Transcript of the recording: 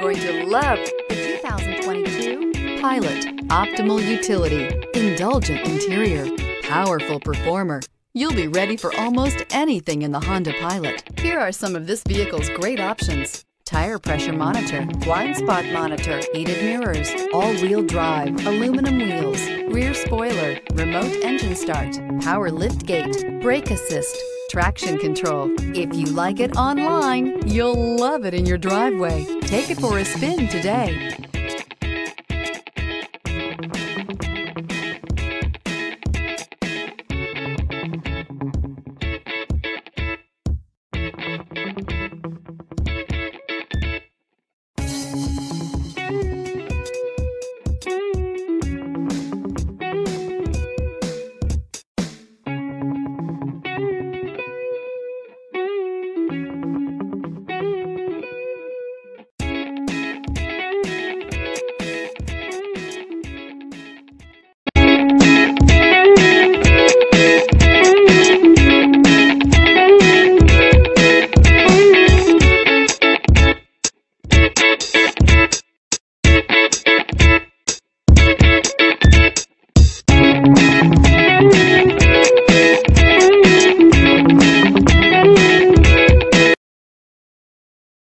going to love the 2022 Pilot. Optimal utility, indulgent interior, powerful performer. You'll be ready for almost anything in the Honda Pilot. Here are some of this vehicle's great options. Tire pressure monitor, blind spot monitor, heated mirrors, all-wheel drive, aluminum wheels, rear spoiler, remote engine start, power lift gate, brake assist, traction control. If you like it online, you'll love it in your driveway. Take it for a spin today.